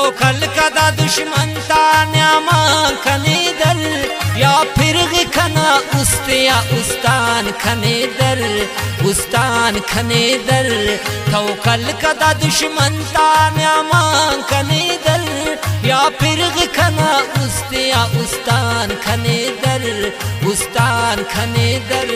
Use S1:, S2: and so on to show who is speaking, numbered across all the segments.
S1: توکل کدا دشمن تا نیامان کنی در یا فرغ کنا استیا استان کنی در استان کنی در توکل کدا دشمن تا نیامان کنی در یا فرغ کنا استیا استان کنی در استان کنی در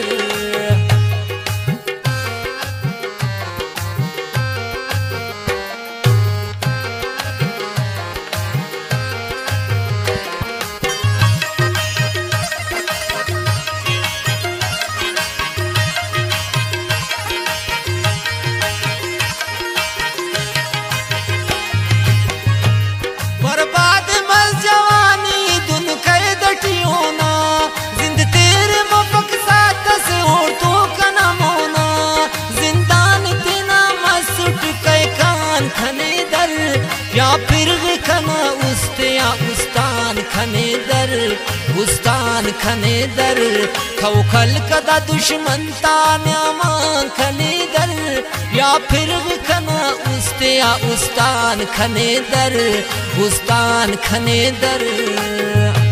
S1: در استان کھنے در کھوکھل کدا دشمن تا نیامان کھنے در یا پھر کھنا استیا استان کھنے در استان کھنے در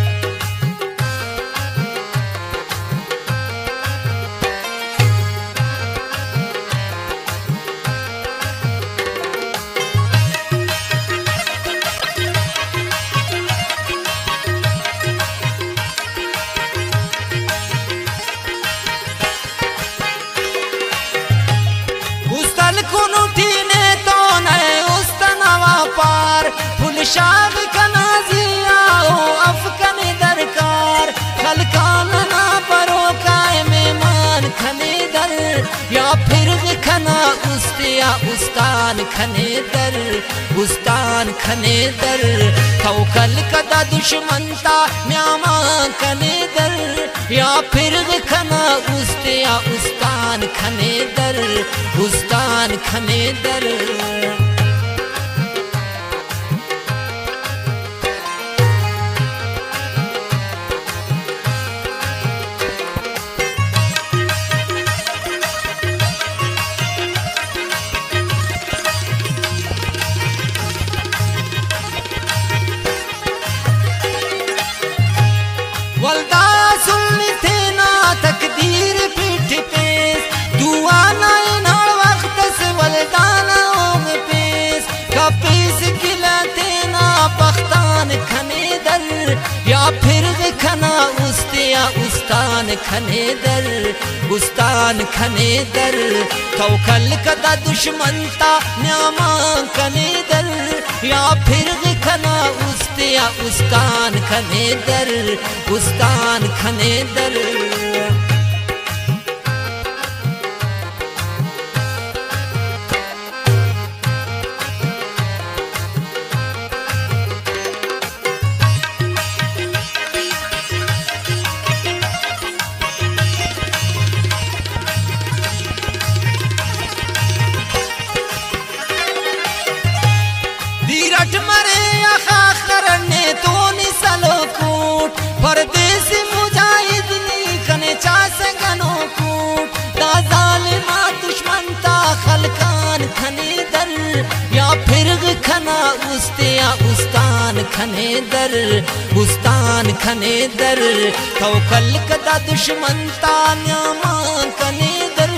S1: फुल शाद कनाजिया हो अफकन दरकार, खलकान ना परो काय मेहमान खने दर या फिर खना उस्तिया उस्तान खने दर उस्तान खने दर खौकल कदा दुश्मनता म्यामा कने दर या फिर खना उस्तिया उस्तान खने दर उस्तान खने दर खने दर उस्तान खने दर कदा दुश्मनता न्यामा कने दर या फिर खना उस्तान खने दर उस्तान खने दर या फिर खना उस्तिया उस्तान खने दर उस्तान खने दर। तो कल कदा दुश्मन ता न्यामा कने दर।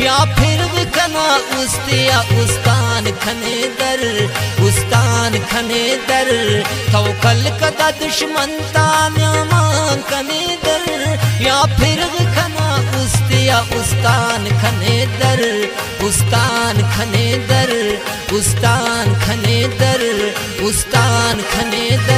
S1: या फिर कना उस्तिया उस्तान खने दर उस्तान खने दर। तो कल कदा दुश्मन तान्यामा कने दर। या फिर खना उस्तिया उस्तान खने दर उस्तान खने दर उस्तान खने दर उस्तान खने दर।